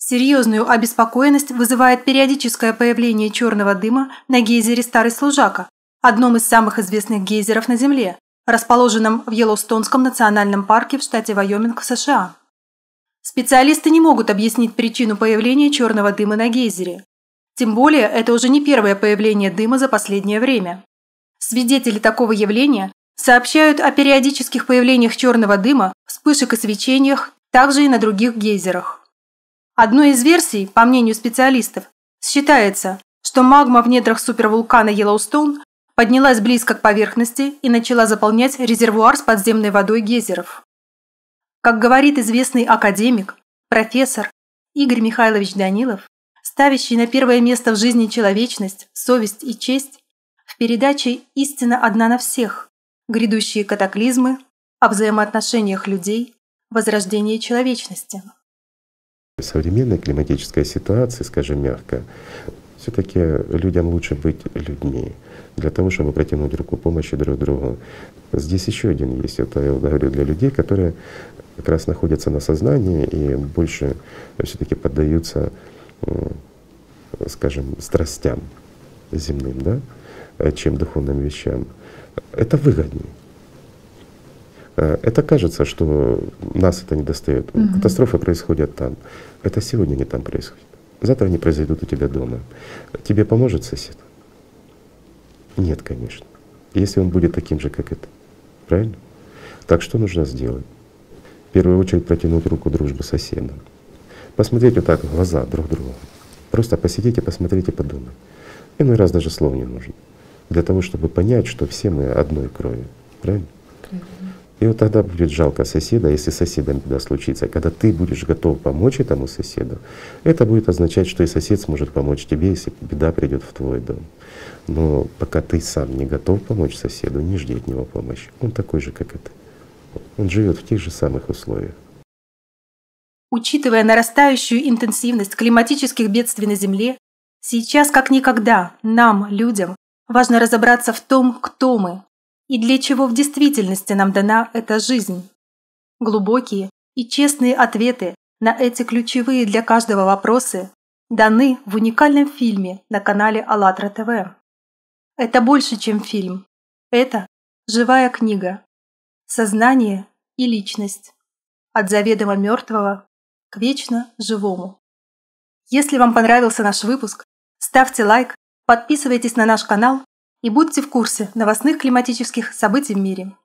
Серьезную обеспокоенность вызывает периодическое появление черного дыма на гейзере Старый Служака, одном из самых известных гейзеров на Земле, расположенном в Йеллоустонском национальном парке в штате Вайоминг в США. Специалисты не могут объяснить причину появления черного дыма на гейзере. Тем более, это уже не первое появление дыма за последнее время. Свидетели такого явления сообщают о периодических появлениях черного дыма, вспышек и свечениях, также и на других гейзерах. Одной из версий, по мнению специалистов, считается, что магма в недрах супервулкана Йеллоустоун поднялась близко к поверхности и начала заполнять резервуар с подземной водой гейзеров. Как говорит известный академик, профессор Игорь Михайлович Данилов, ставящий на первое место в жизни человечность, совесть и честь, в передаче «Истина одна на всех. Грядущие катаклизмы о взаимоотношениях людей, возрождение человечности». В современной климатической ситуации, скажем мягко, все-таки людям лучше быть людьми для того, чтобы протянуть руку помощи друг другу. Здесь еще один есть, это я говорю для людей, которые как раз находятся на сознании и больше все-таки поддаются, скажем, страстям земным, да, чем духовным вещам. Это выгоднее. Это кажется, что нас это не достает. Угу. Катастрофы происходят там. Это сегодня не там происходит. Завтра они произойдут у тебя дома. Тебе поможет сосед? Нет, конечно. Если он будет таким же, как это. Правильно? Так что нужно сделать? В первую очередь протянуть руку дружбы соседа. Посмотреть вот так в глаза друг другу. Просто посидите, посмотрите, подумать. Иной раз даже слов не нужно. Для того, чтобы понять, что все мы одной крови. Правильно? И вот тогда будет жалко соседа, если соседом беда случится. Когда ты будешь готов помочь этому соседу, это будет означать, что и сосед сможет помочь тебе, если беда придет в твой дом. Но пока ты сам не готов помочь соседу, не жди от него помощи. Он такой же, как и ты. Он живет в тех же самых условиях. Учитывая нарастающую интенсивность климатических бедствий на Земле, сейчас как никогда нам, людям, важно разобраться в том, кто мы, и для чего в действительности нам дана эта жизнь. Глубокие и честные ответы на эти ключевые для каждого вопросы даны в уникальном фильме на канале АЛЛАТРА ТВ. Это больше, чем фильм. Это живая книга. Сознание и личность. От заведомо мертвого к вечно живому. Если вам понравился наш выпуск, ставьте лайк, подписывайтесь на наш канал и будьте в курсе новостных климатических событий в мире.